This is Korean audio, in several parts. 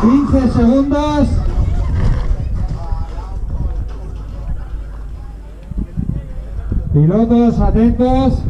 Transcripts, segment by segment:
15 segundos. Pilotos atentos.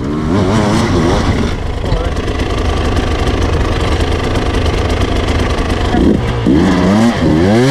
Ага. Yeah.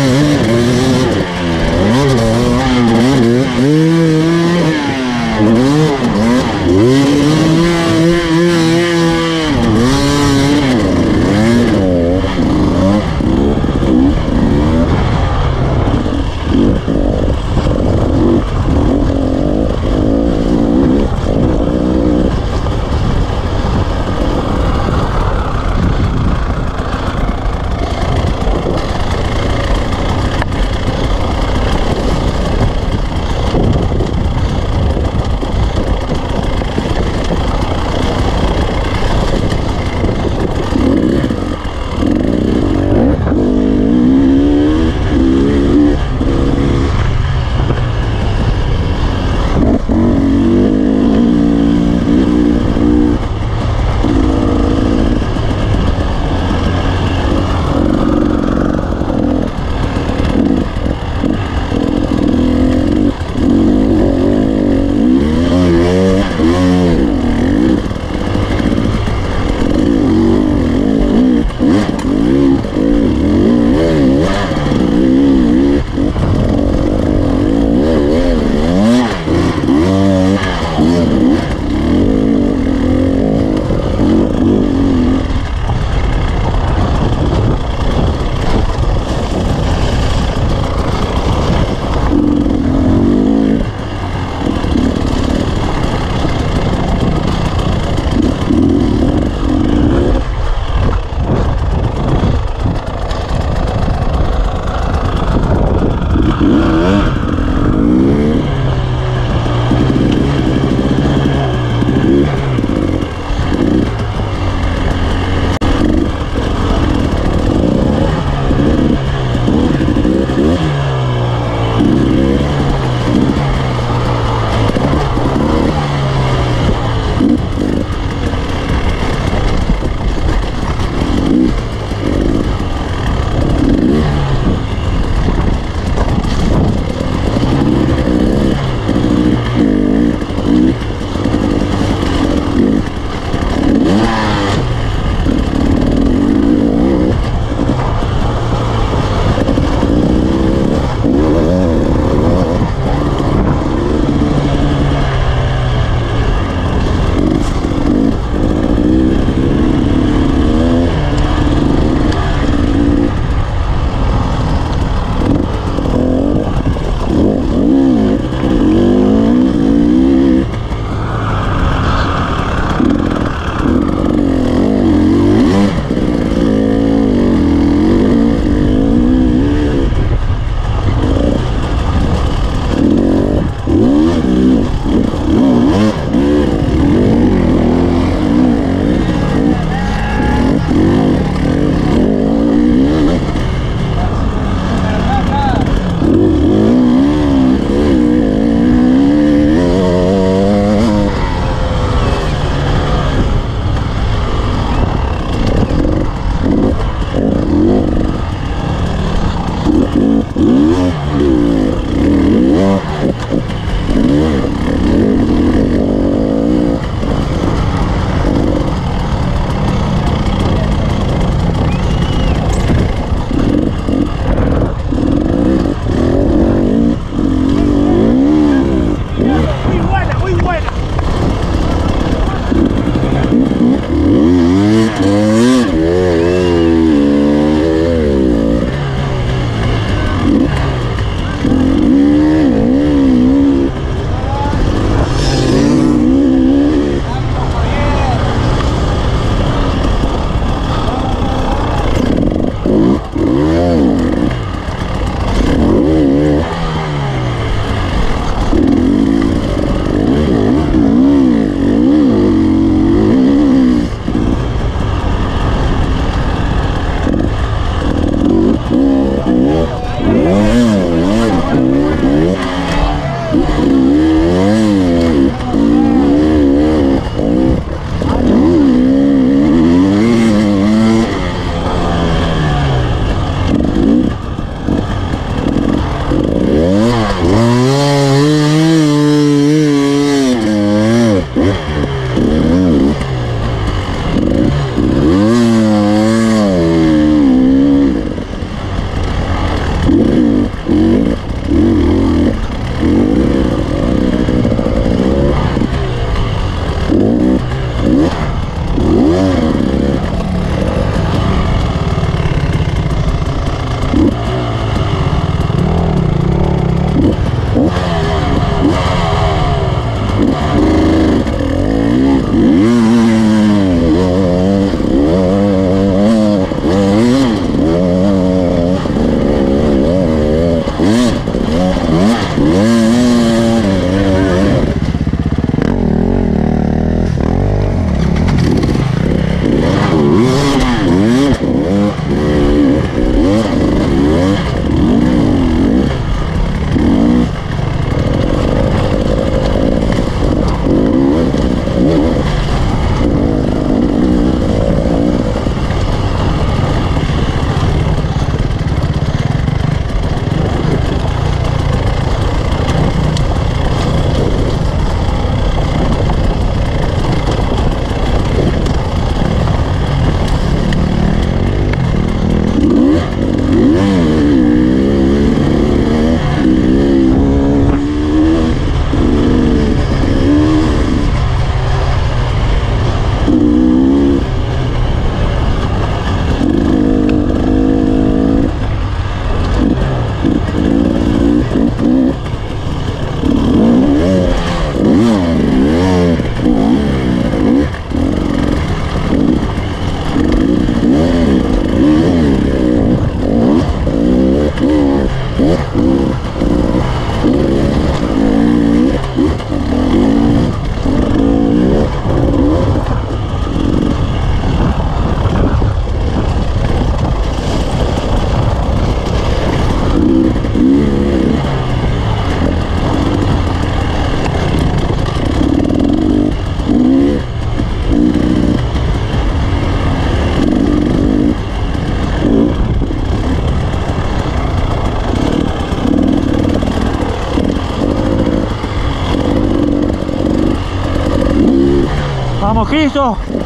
piso.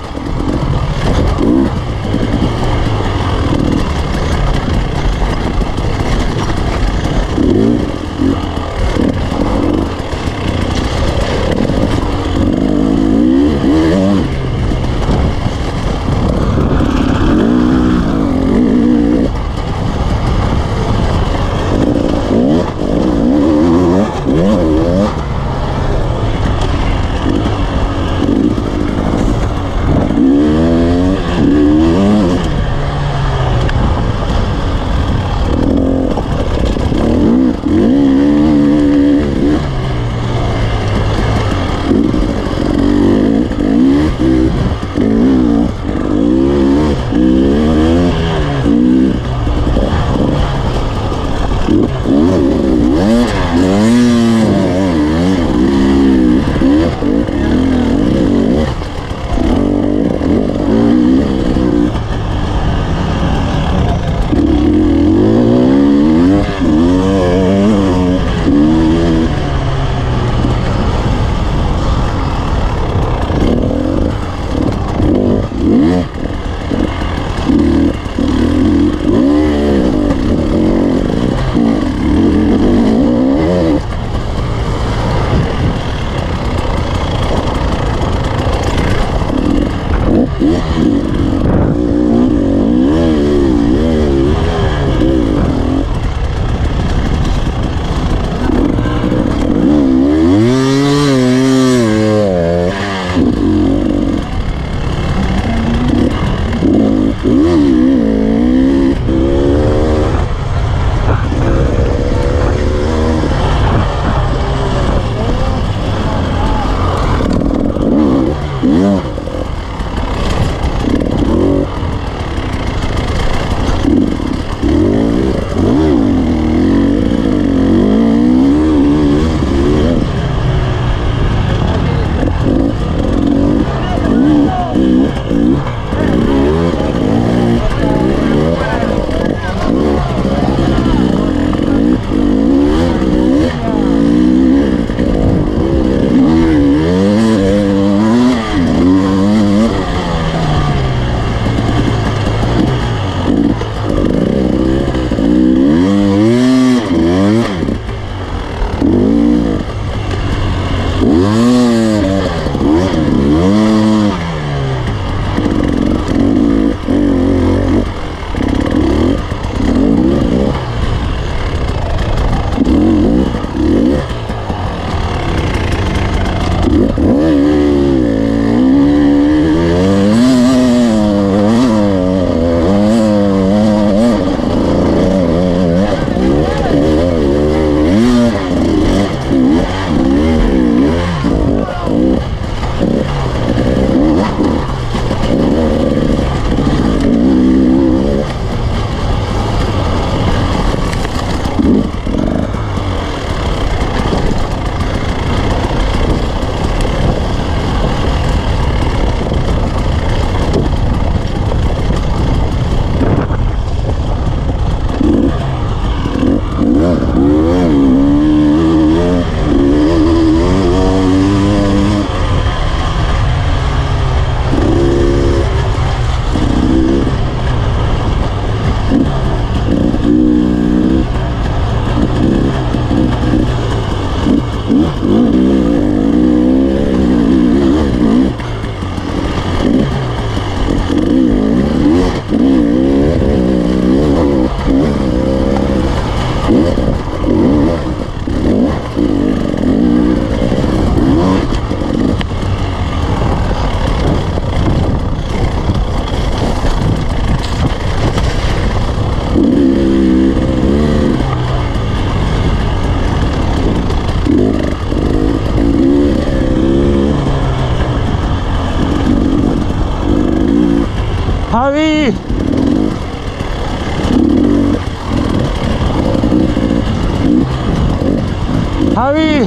Javi,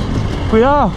cuidado.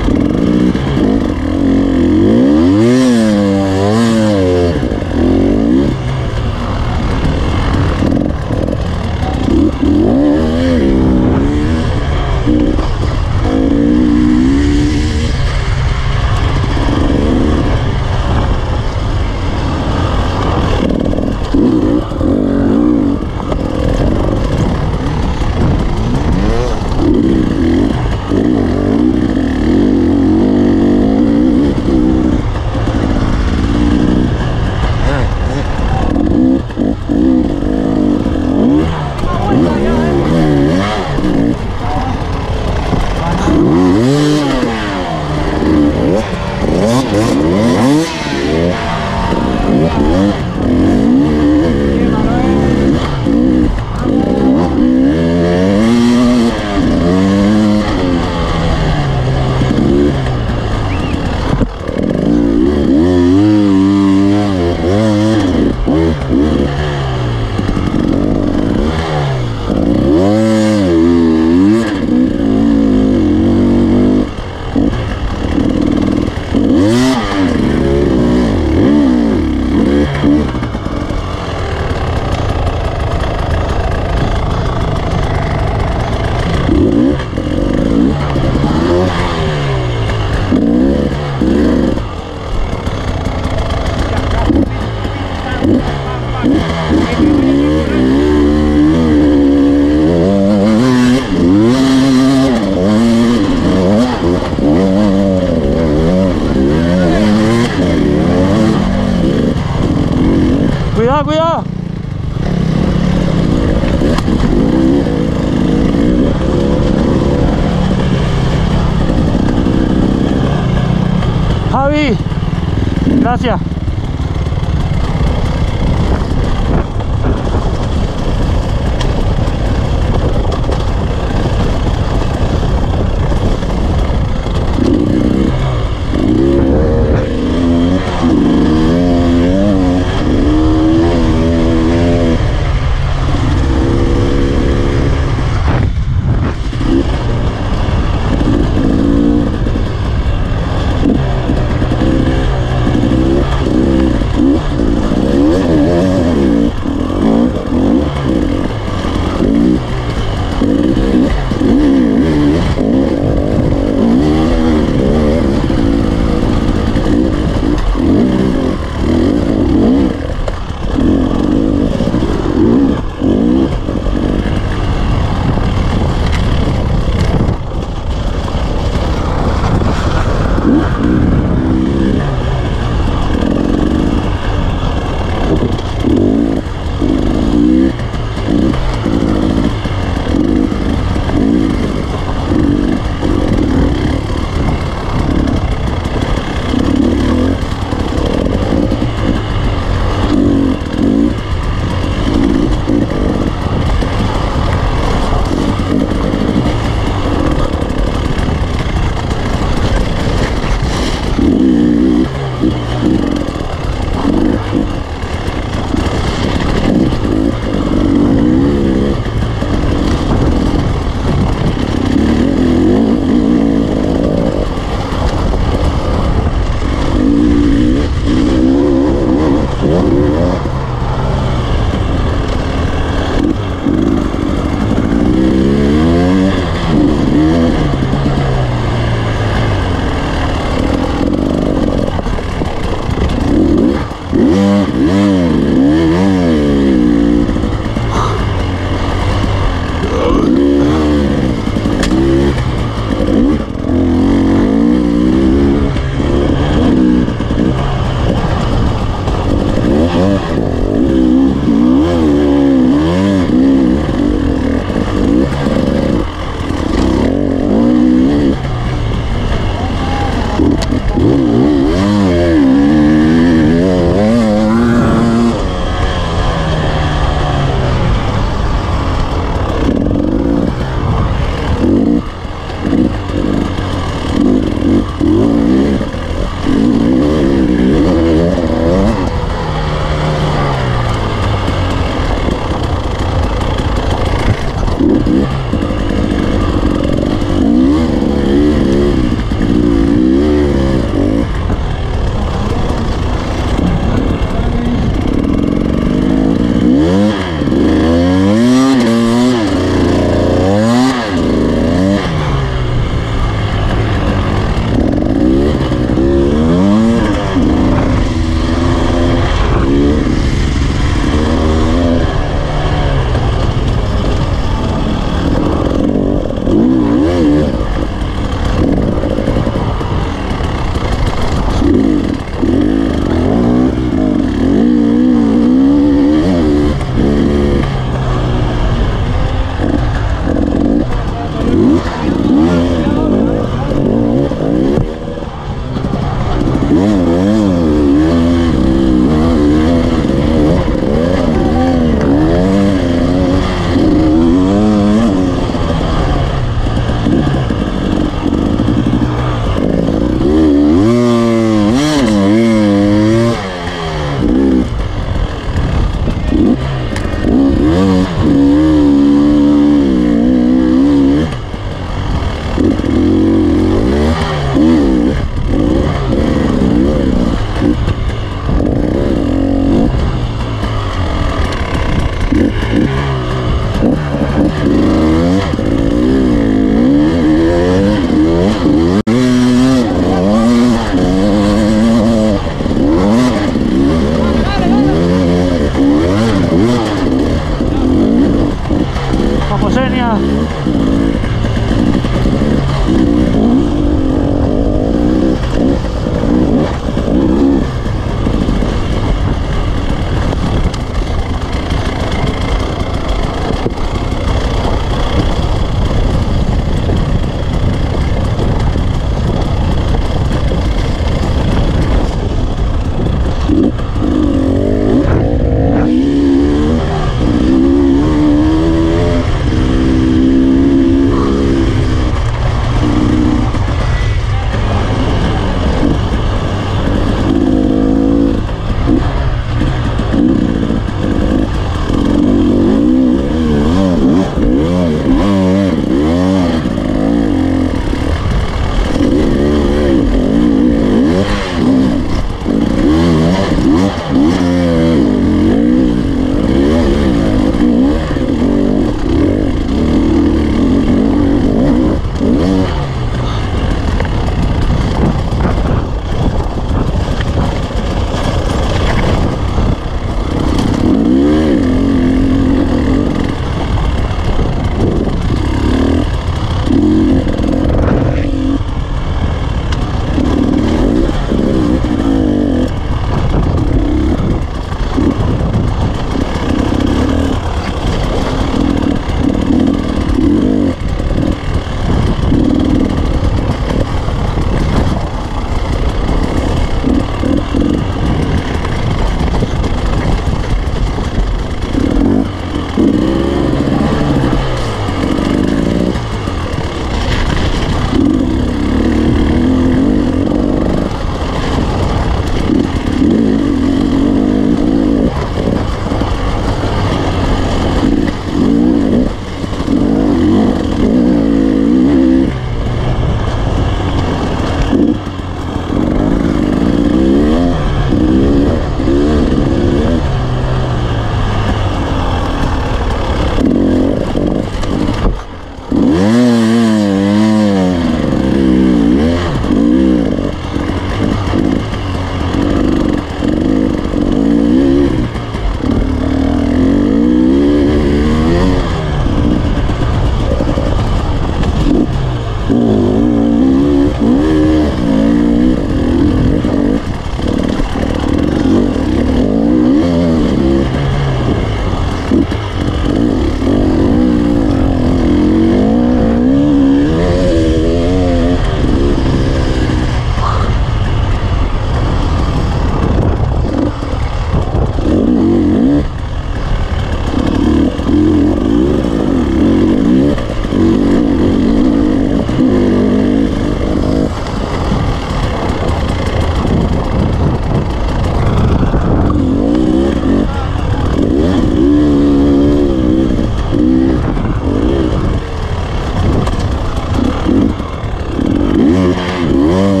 Wow.